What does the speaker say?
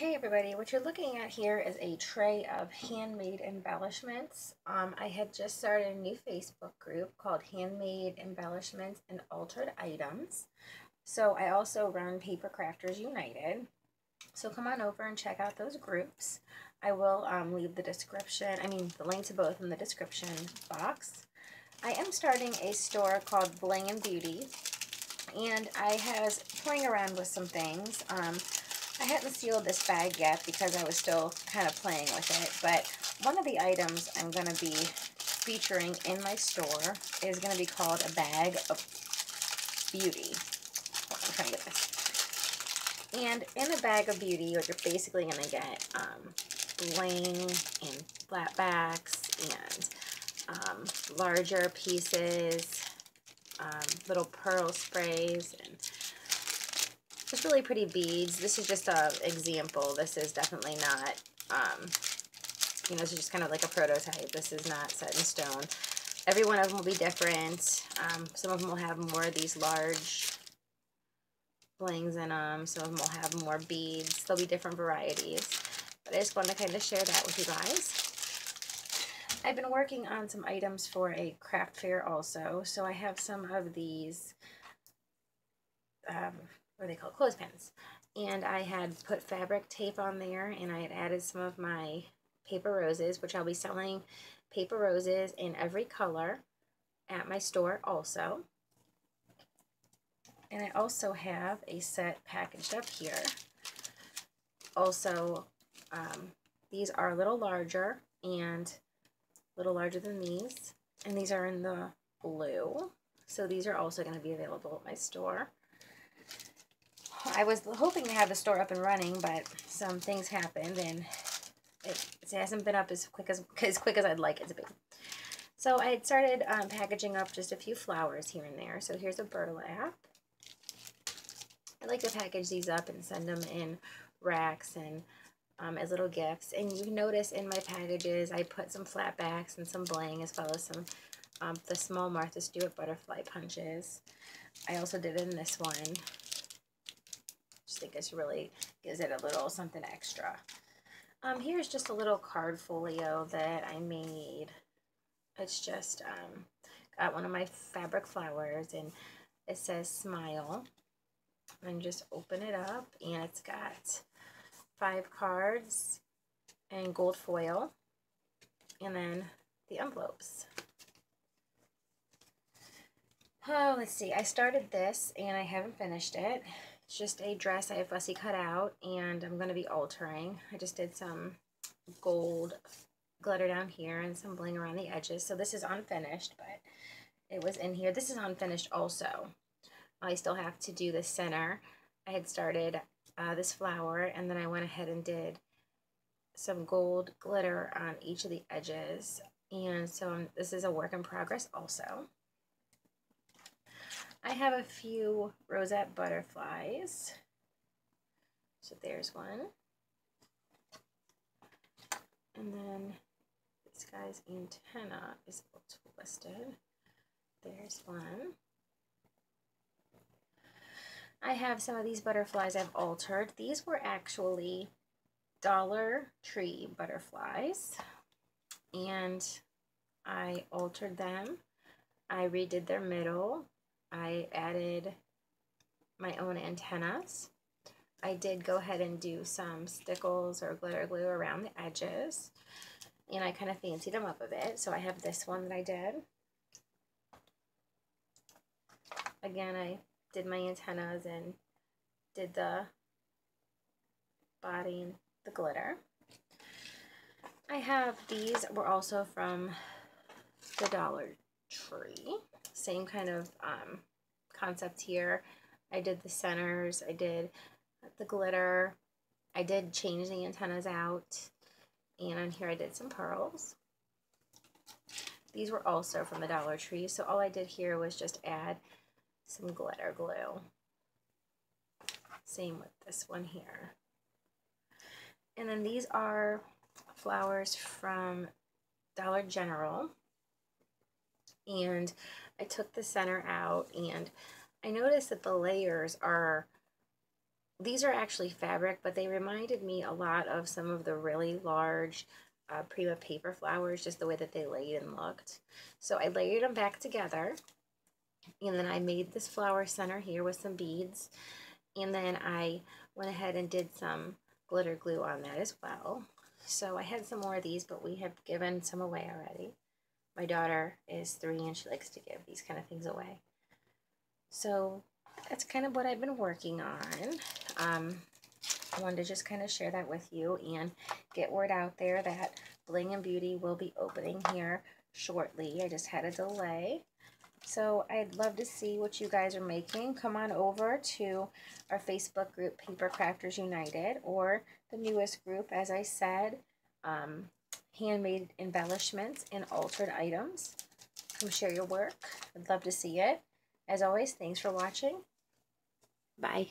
Okay everybody, what you're looking at here is a tray of handmade embellishments. Um, I had just started a new Facebook group called Handmade Embellishments and Altered Items. So I also run Paper Crafters United. So come on over and check out those groups. I will um, leave the description, I mean the link to both in the description box. I am starting a store called Bling and Beauty and I was playing around with some things. Um, I hadn't sealed this bag yet because I was still kind of playing with it, but one of the items I'm going to be featuring in my store is going to be called a bag of beauty. I'm trying to get this. And in a bag of beauty, you're basically going to get um, bling and flat backs and um, larger pieces, um, little pearl sprays, and just really pretty beads. This is just a example. This is definitely not, um, you know, this is just kind of like a prototype. This is not set in stone. Every one of them will be different. Um, some of them will have more of these large blings in them. Some of them will have more beads. There'll be different varieties. But I just wanted to kind of share that with you guys. I've been working on some items for a craft fair also. So I have some of these um, what they called, clothespins. And I had put fabric tape on there and I had added some of my paper roses, which I'll be selling paper roses in every color at my store also. And I also have a set packaged up here. Also, um, these are a little larger and a little larger than these. And these are in the blue. So these are also going to be available at my store. I was hoping to have the store up and running, but some things happened and it, it hasn't been up as quick as as quick as I'd like it to be. So I had started um, packaging up just a few flowers here and there. So here's a burlap. I like to package these up and send them in racks and um, as little gifts. And you notice in my packages, I put some flat backs and some bling as well as some um, the small Martha Stewart butterfly punches. I also did in this one think this really gives it a little something extra. Um, here's just a little card folio that I made. It's just um, got one of my fabric flowers and it says smile. And just open it up and it's got five cards and gold foil and then the envelopes. Oh, let's see. I started this and I haven't finished it. It's just a dress I have fussy cut out and I'm going to be altering. I just did some gold glitter down here and some bling around the edges. So this is unfinished, but it was in here. This is unfinished also. I still have to do the center. I had started uh, this flower and then I went ahead and did some gold glitter on each of the edges. And so this is a work in progress also. I have a few rosette butterflies. So there's one. And then this guy's antenna is twisted. There's one. I have some of these butterflies I've altered. These were actually Dollar Tree butterflies. And I altered them. I redid their middle. I added my own antennas. I did go ahead and do some stickles or glitter glue around the edges. And I kind of fancied them up a bit. So I have this one that I did. Again, I did my antennas and did the body and the glitter. I have these were also from the Dollar Tree same kind of um, concept here. I did the centers, I did the glitter, I did change the antennas out, and on here I did some pearls. These were also from the Dollar Tree, so all I did here was just add some glitter glue. Same with this one here. And then these are flowers from Dollar General. And I took the center out and I noticed that the layers are these are actually fabric, but they reminded me a lot of some of the really large uh, Prima paper flowers, just the way that they laid and looked. So I layered them back together. And then I made this flower center here with some beads. And then I went ahead and did some glitter glue on that as well. So I had some more of these, but we have given some away already. My daughter is three and she likes to give these kind of things away. So that's kind of what I've been working on. Um, I wanted to just kind of share that with you and get word out there that Bling and Beauty will be opening here shortly. I just had a delay. So I'd love to see what you guys are making. Come on over to our Facebook group, Paper Crafters United, or the newest group, as I said, um, Handmade Embellishments and Altered Items. Come share your work. I'd love to see it. As always, thanks for watching. Bye.